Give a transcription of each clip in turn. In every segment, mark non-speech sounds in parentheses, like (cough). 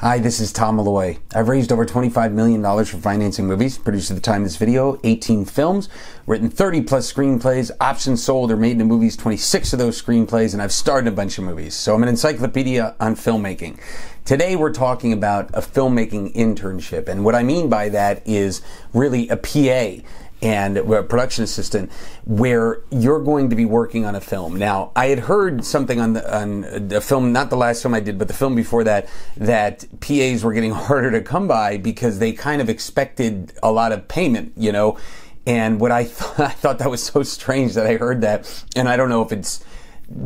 Hi, this is Tom Malloy. I've raised over $25 million for financing movies, produced at the time of this video 18 films, written 30 plus screenplays, options sold or made into movies 26 of those screenplays, and I've starred in a bunch of movies. So I'm an encyclopedia on filmmaking. Today we're talking about a filmmaking internship, and what I mean by that is really a PA and a production assistant where you're going to be working on a film. Now, I had heard something on the on a film, not the last film I did, but the film before that, that PAs were getting (laughs) harder to come by because they kind of expected a lot of payment, you know. And what I (laughs) thought, I thought that was so strange that I heard that, and I don't know if it's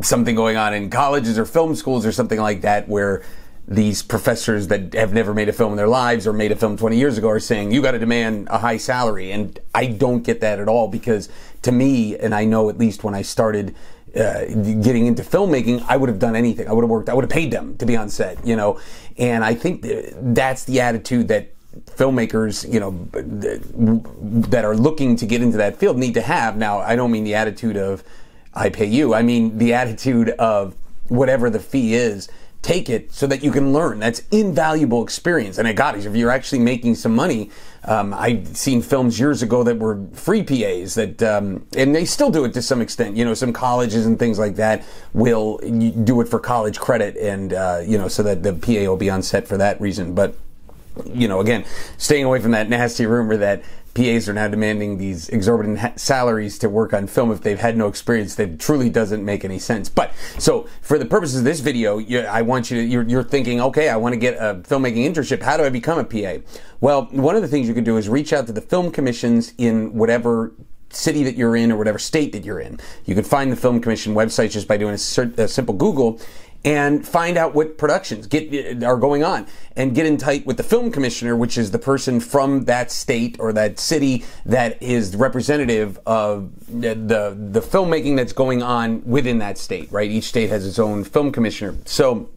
something going on in colleges or film schools or something like that where these professors that have never made a film in their lives or made a film 20 years ago are saying you got to demand a high salary and i don't get that at all because to me and i know at least when i started uh, getting into filmmaking i would have done anything i would have worked i would have paid them to be on set you know and i think that's the attitude that filmmakers, you know, that are looking to get into that field need to have. Now, I don't mean the attitude of I pay you. I mean the attitude of whatever the fee is take it so that you can learn. That's invaluable experience. And I got it. If you're actually making some money, um, I've seen films years ago that were free PAs that, um, and they still do it to some extent. You know, some colleges and things like that will do it for college credit, and uh, you know, so that the PA will be on set for that reason. But you know, again, staying away from that nasty rumor that PAs are now demanding these exorbitant ha- salaries to work on film if they've had no experience. That truly doesn't make any sense. But so for the purposes of this video, you, I want you to, you're, you're thinking, okay, I want to get a filmmaking internship. How do I become a PA? Well, one of the things you can do is reach out to the film commissions in whatever city that you're in or whatever state that you're in. You can find the film commission website just by doing a, a simple Google and find out what productions get are going on and get in tight with the film commissioner which is the person from that state or that city that is representative of the the, the filmmaking that's going on within that state right? Each state has its own film commissioner. So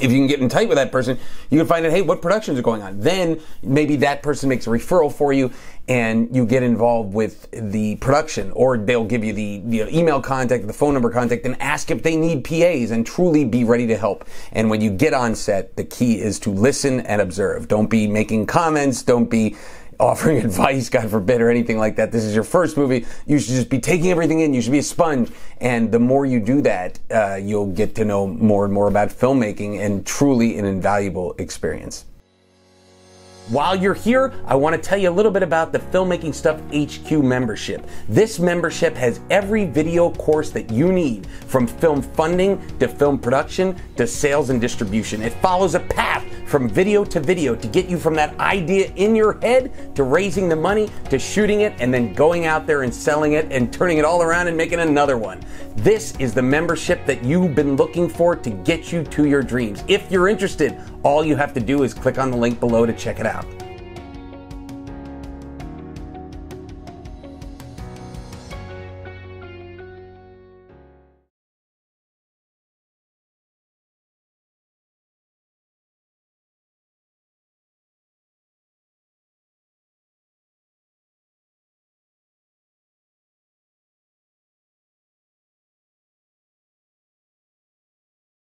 if you can get in tight with that person, you can find out, hey, what productions are going on. Then maybe that person makes a referral for you and you get involved with the production or they'll give you the, email contact, the phone number contact and ask if they need PAs and truly be ready to help. And when you get on set, the key is to listen and observe. Don't be making comments. Don't be offering (laughs) advice, God forbid, or anything like that. This is your first movie. You should just be taking everything in. You should be a sponge. And the more you do that, uh, you'll get to know more and more about filmmaking and truly an invaluable experience. While you're here, I want to tell you a little bit about the Filmmaking Stuff HQ membership. This membership has every video course that you need from film funding to film production to sales and distribution. It follows a path from video to video to get you from that idea in your head to raising the money to shooting it and then going out there and selling it and turning it all around and making another one. This is the membership that you've been looking for to get you to your dreams. If you're interested, all you have to do is click on the link below to check it out.